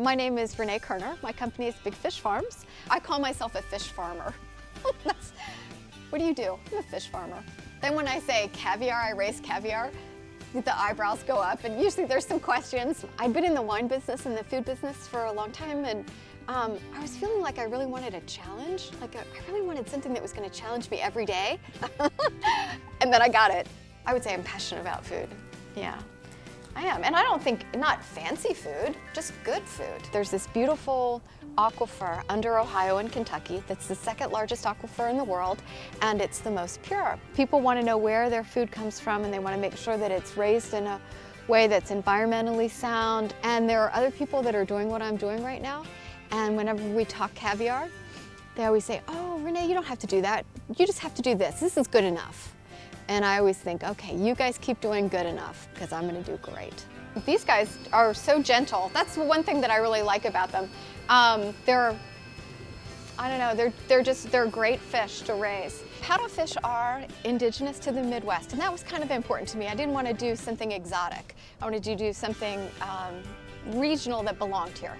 My name is Renee Kerner. My company is Big Fish Farms. I call myself a fish farmer. what do you do? I'm a fish farmer. Then when I say caviar, I raise caviar, the eyebrows go up and usually there's some questions. I've been in the wine business and the food business for a long time and um, I was feeling like I really wanted a challenge. Like a, I really wanted something that was gonna challenge me every day. and then I got it. I would say I'm passionate about food. Yeah. I am, and I don't think, not fancy food, just good food. There's this beautiful aquifer under Ohio and Kentucky that's the second largest aquifer in the world, and it's the most pure. People want to know where their food comes from, and they want to make sure that it's raised in a way that's environmentally sound, and there are other people that are doing what I'm doing right now, and whenever we talk caviar, they always say, oh, Renee, you don't have to do that. You just have to do this. This is good enough. And I always think, okay, you guys keep doing good enough because I'm going to do great. These guys are so gentle. That's one thing that I really like about them. Um, they're, I don't know, they're, they're just, they're great fish to raise. Paddlefish are indigenous to the Midwest, and that was kind of important to me. I didn't want to do something exotic. I wanted to do something um, regional that belonged here.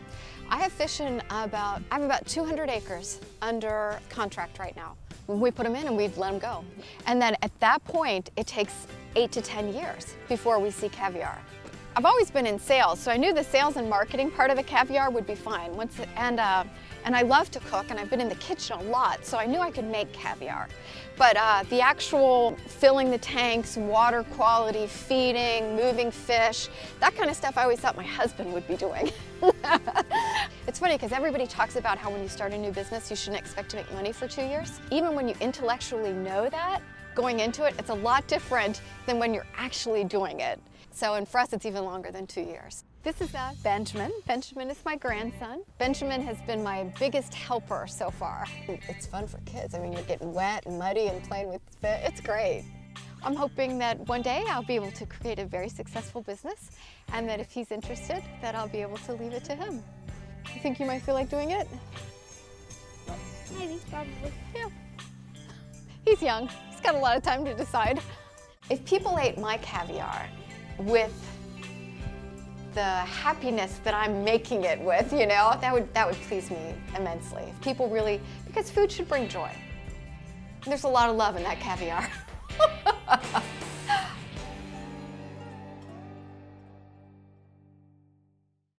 I have fish in about, I have about 200 acres under contract right now we put them in and we'd let them go. And then at that point, it takes eight to 10 years before we see caviar. I've always been in sales, so I knew the sales and marketing part of the caviar would be fine. Once and uh, and I love to cook, and I've been in the kitchen a lot, so I knew I could make caviar. But uh, the actual filling the tanks, water quality, feeding, moving fish, that kind of stuff I always thought my husband would be doing. it's funny because everybody talks about how when you start a new business, you shouldn't expect to make money for two years. Even when you intellectually know that, going into it, it's a lot different than when you're actually doing it. So, and for us, it's even longer than two years. This is uh, Benjamin. Benjamin is my grandson. Benjamin has been my biggest helper so far. It's fun for kids. I mean, you're getting wet and muddy and playing with fish. It's great. I'm hoping that one day I'll be able to create a very successful business and that if he's interested, that I'll be able to leave it to him. You think you might feel like doing it? Maybe, probably. Yeah. He's young. He's got a lot of time to decide. If people ate my caviar with the happiness that I'm making it with, you know, that would, that would please me immensely. If people really, because food should bring joy. There's a lot of love in that caviar.